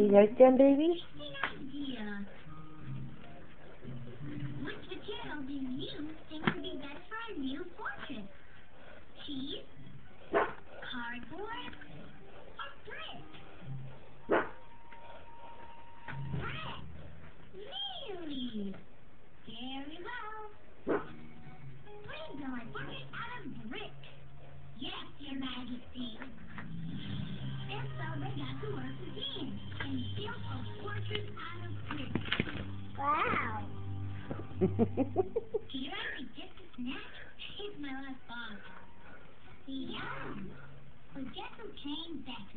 You like them, baby? Yes, Your Majesty. And so they got to work Wow. Here I make just a snack. It's my last bomb. Yum. Well, guess who came back